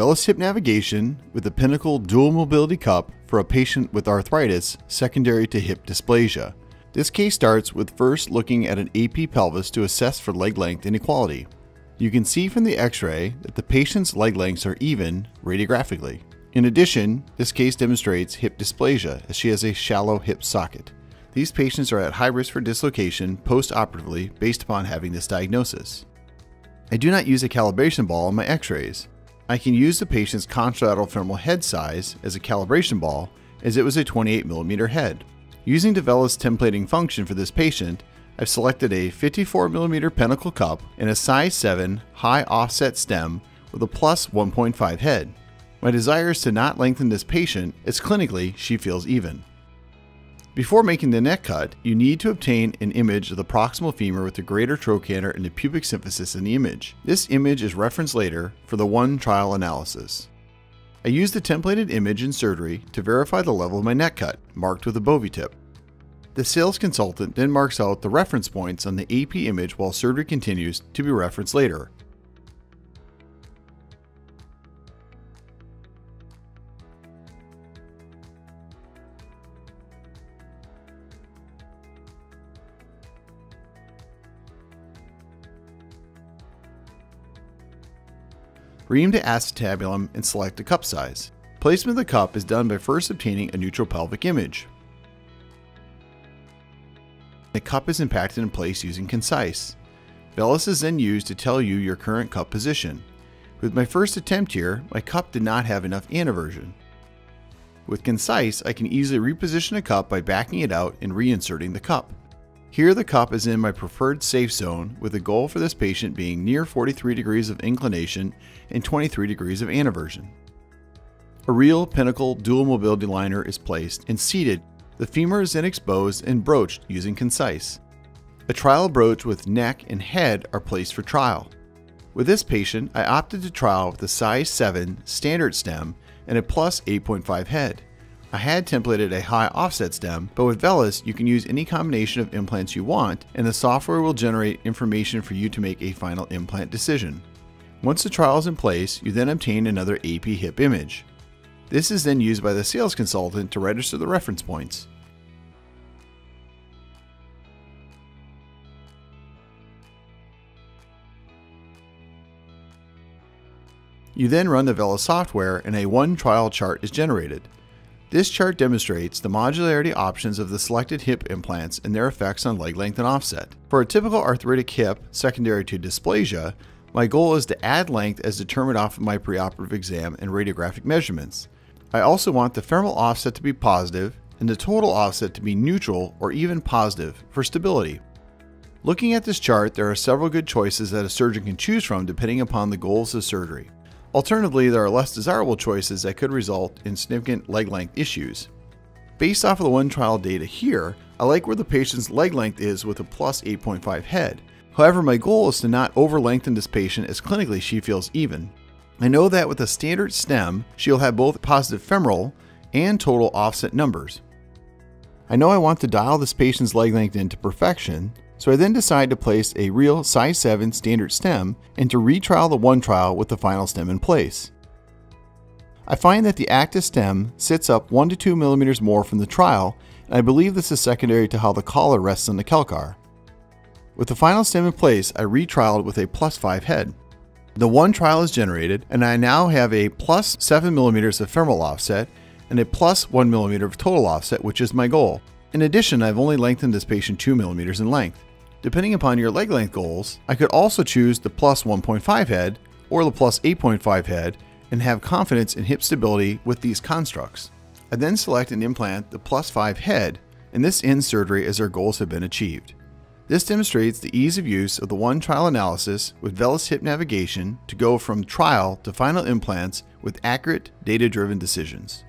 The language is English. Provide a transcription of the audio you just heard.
Hip Navigation with the Pinnacle Dual Mobility Cup for a patient with arthritis secondary to hip dysplasia. This case starts with first looking at an AP pelvis to assess for leg length inequality. You can see from the x-ray that the patient's leg lengths are even radiographically. In addition, this case demonstrates hip dysplasia as she has a shallow hip socket. These patients are at high risk for dislocation post-operatively based upon having this diagnosis. I do not use a calibration ball in my x-rays. I can use the patient's contralateral femoral head size as a calibration ball as it was a 28mm head. Using the VELYS templating function for this patient, I've selected a 54mm Pinnacle cup and a size 7 high offset stem with a plus 1.5 head. My desire is to not lengthen this patient as clinically she feels even. Before making the neck cut, you need to obtain an image of the proximal femur with the greater trochanter and the pubic symphysis in the image. This image is referenced later for the one trial analysis. I used the templated image in surgery to verify the level of my neck cut, marked with a Bovie tip. The sales consultant then marks out the reference points on the AP image while surgery continues to be referenced later. Ream the acetabulum and select the cup size. Placement of the cup is done by first obtaining a neutral pelvic image. The cup is impacted in place using Kincise. VELYS is then used to tell you your current cup position. With my first attempt here, my cup did not have enough anteversion. With Kincise, I can easily reposition a cup by backing it out and reinserting the cup. Here the cup is in my preferred safe zone with the goal for this patient being near 43 degrees of inclination and 23 degrees of anteversion. A real Pinnacle dual mobility liner is placed and seated. The femur is then exposed and broached using Kincise. A trial broach with neck and head are placed for trial. With this patient, I opted to trial with a size 7 standard stem and a plus 8.5 head. I had templated a high offset stem, but with VELYS, you can use any combination of implants you want, and the software will generate information for you to make a final implant decision. Once the trial is in place, you then obtain another AP hip image. This is then used by the sales consultant to register the reference points. You then run the VELYS software and a one trial chart is generated. This chart demonstrates the modularity options of the selected hip implants and their effects on leg length and offset. For a typical arthritic hip secondary to dysplasia, my goal is to add length as determined off of my preoperative exam and radiographic measurements. I also want the femoral offset to be positive and the total offset to be neutral or even positive for stability. Looking at this chart, there are several good choices that a surgeon can choose from depending upon the goals of surgery. Alternatively, there are less desirable choices that could result in significant leg length issues. Based off of the one trial data here, I like where the patient's leg length is with a plus 8.5 head. However, my goal is to not over lengthen this patient as clinically she feels even. I know that with a standard stem, she'll have both positive femoral and total offset numbers. I know I want to dial this patient's leg length into perfection, so I then decided to place a real size 7 standard stem and to retrial the one trial with the final stem in place. I find that the Actis stem sits up 1 to 2 millimeters more from the trial, and I believe this is secondary to how the collar rests on the calcar. With the final stem in place, I retrialed with a plus 5 head. The one trial is generated, and I now have a plus 7 millimeters of femoral offset and a plus 1 millimeter of total offset, which is my goal. In addition, I've only lengthened this patient 2 millimeters in length. Depending upon your leg length goals, I could also choose the plus 1.5 head or the plus 8.5 head and have confidence in hip stability with these constructs. I then select and implant the plus 5 head, and this ends surgery as our goals have been achieved. This demonstrates the ease of use of the one trial analysis with VELYS Hip Navigation to go from trial to final implants with accurate, data driven decisions.